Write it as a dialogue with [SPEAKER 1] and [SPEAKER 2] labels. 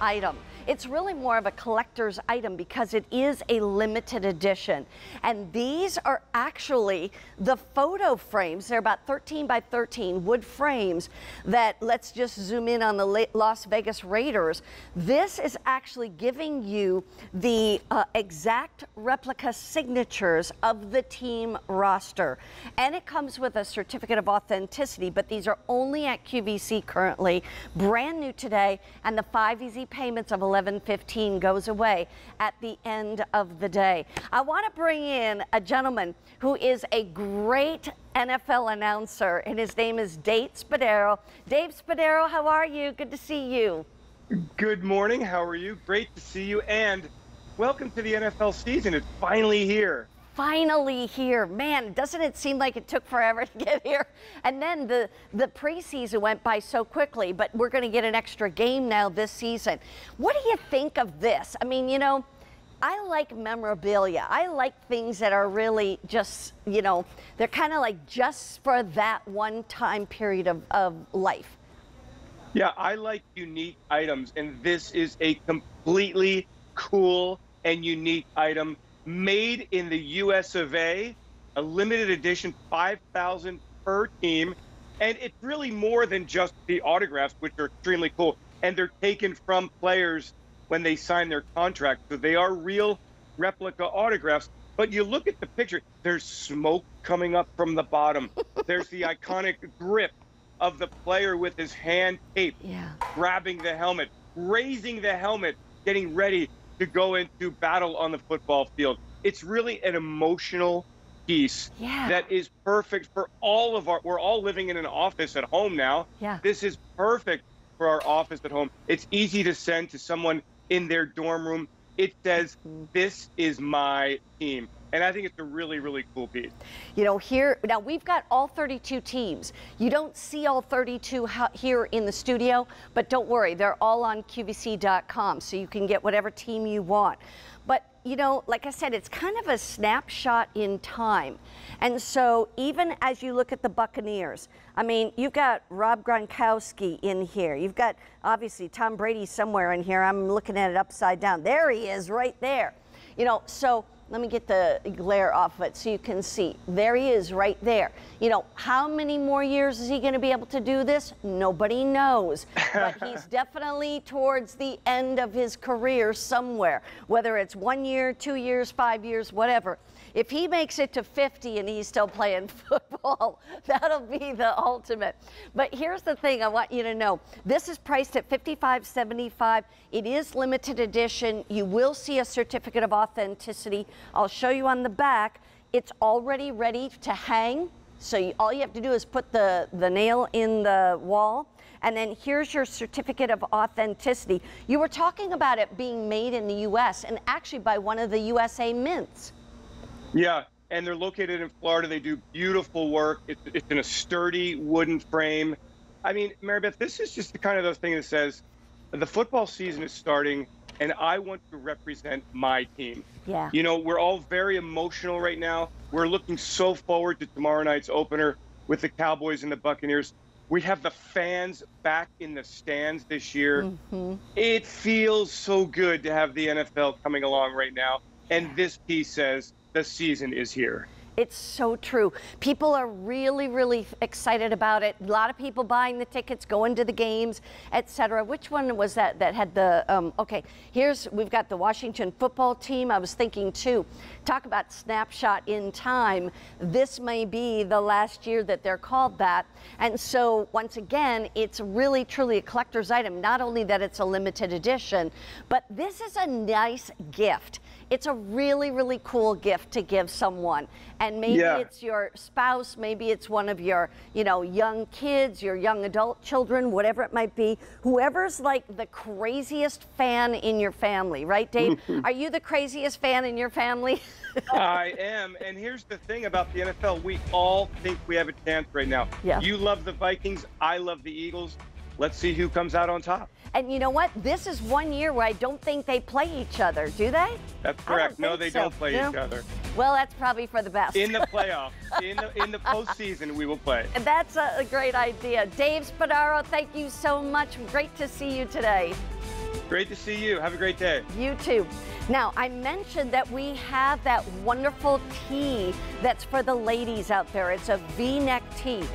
[SPEAKER 1] item. It's really more of a collector's item because it is a limited edition. And these are actually the photo frames. They're about 13 by 13 wood frames that, let's just zoom in on the Las Vegas Raiders. This is actually giving you the uh, exact replica signatures of the team roster. And it comes with a certificate of authenticity, but these are only at QVC currently, brand new today, and the five easy payments of 1115 goes away at the end of the day. I want to bring in a gentleman who is a great NFL announcer, and his name is Dave Spadaro. Dave Spadaro, how are you? Good to see you.
[SPEAKER 2] Good morning. How are you? Great to see you, and welcome to the NFL season. It's finally here
[SPEAKER 1] finally here. Man, doesn't it seem like it took forever to get here? And then the, the preseason went by so quickly, but we're going to get an extra game now this season. What do you think of this? I mean, you know, I like memorabilia. I like things that are really just, you know, they're kind of like just for that one time period of, of life.
[SPEAKER 2] Yeah, I like unique items, and this is a completely cool and unique item made in the US of A, a limited edition, 5,000 per team. And it's really more than just the autographs, which are extremely cool. And they're taken from players when they sign their contract. So they are real replica autographs. But you look at the picture, there's smoke coming up from the bottom. there's the iconic grip of the player with his hand taped, yeah. grabbing the helmet, raising the helmet, getting ready to go into battle on the football field. It's really an emotional piece yeah. that is perfect for all of our we're all living in an office at home now. Yeah. This is perfect for our office at home. It's easy to send to someone in their dorm room. It says this is my team. And I think it's a really, really cool piece.
[SPEAKER 1] You know, here, now we've got all 32 teams. You don't see all 32 here in the studio, but don't worry, they're all on QVC.com, so you can get whatever team you want. But, you know, like I said, it's kind of a snapshot in time. And so even as you look at the Buccaneers, I mean, you've got Rob Gronkowski in here. You've got, obviously, Tom Brady somewhere in here. I'm looking at it upside down. There he is right there. You know, so let me get the glare off of it so you can see. There he is right there. You know, how many more years is he going to be able to do this? Nobody knows. But he's definitely towards the end of his career somewhere, whether it's one year, two years, five years, whatever. If he makes it to 50 and he's still playing football, that'll be the ultimate. But here's the thing I want you to know. This is priced at $55.75. It is limited edition. You will see a certificate of authenticity. I'll show you on the back. It's already ready to hang. So you, all you have to do is put the, the nail in the wall. And then here's your certificate of authenticity. You were talking about it being made in the U.S. and actually by one of the USA mints.
[SPEAKER 2] Yeah, and they're located in Florida. They do beautiful work. It's, it's in a sturdy wooden frame. I mean, Marybeth, this is just the kind of those thing that says the football season is starting, and I want to represent my team. Yeah. You know, we're all very emotional right now. We're looking so forward to tomorrow night's opener with the Cowboys and the Buccaneers. We have the fans back in the stands this year. Mm-hmm. It feels so good to have the NFL coming along right now. And this piece says the season is here.
[SPEAKER 1] It's so true. People are really, really excited about it. A lot of people buying the tickets, going to the games, etc. Which one was that that had the? Um, okay, here's we've got the Washington football team. I was thinking too. Talk about snapshot in time. This may be the last year that they're called that, and so once again, it's really truly a collector's item. Not only that it's a limited edition, but this is a nice gift. It's a really, really cool gift to give someone. And maybe yeah. it's your spouse, maybe it's one of your, you know, young kids, your young adult children, whatever it might be. Whoever's like the craziest fan in your family, right, Dave? Are you the craziest fan in your family?
[SPEAKER 2] I am. And here's the thing about the NFL we all think we have a chance right now. Yeah. You love the Vikings, I love the Eagles. Let's see who comes out on top.
[SPEAKER 1] And you know what? This is one year where I don't think they play each other, do they?
[SPEAKER 2] That's correct. No, they so. don't play each other.
[SPEAKER 1] Well, that's probably for the best.
[SPEAKER 2] In the playoffs, in the in the postseason, we will play.
[SPEAKER 1] And that's a, a great idea. Dave Spadaro, thank you so much. Great to see you today.
[SPEAKER 2] Great to see you. Have a great day.
[SPEAKER 1] You too. Now, I mentioned that we have that wonderful tee that's for the ladies out there. It's a v neck tee.